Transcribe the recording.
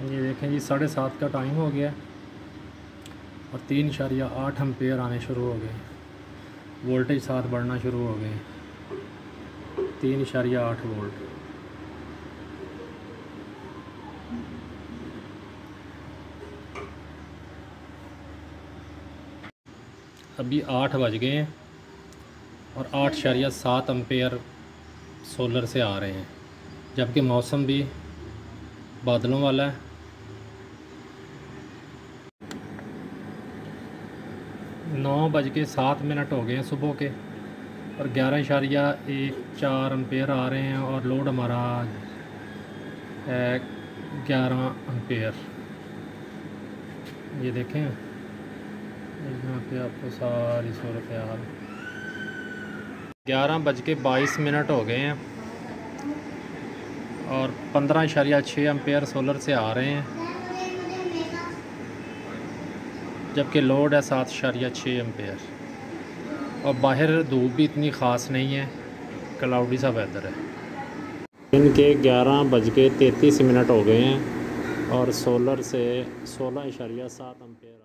ये देखें जी, साढ़े सात का टाइम हो गया और तीन इशारिया आठ एम्पेयर आने शुरू हो गए। वोल्टेज साथ बढ़ना शुरू हो गए। तीन इशारिया आठ वोल्ट अभी आठ बज गए हैं और आठ शरिया सात अम्पेयर सोलर से आ रहे हैं, जबकि मौसम भी बादलों वाला है। नौ बज के सात मिनट हो गए हैं सुबह के और ग्यारह इशारिया एक चार अम्पेयर आ रहे हैं और लोड हमारा है ग्यारह अम्पेयर ये देखें, यहाँ पे आपको सारी सूरत हाल। ग्यारह बज के बाईस मिनट हो गए हैं और पंद्रह इशारिया छः अम्पेयर सोलर से आ रहे हैं। जबकि लोड है सात शारिया छः एम्पेयर और बाहर धूप भी इतनी ख़ास नहीं है क्लाउडी सा वेदर है। दिन के ग्यारह बज के तैंतीस मिनट हो गए हैं और सोलर से सोलह इशारिया सात अम्पेयर।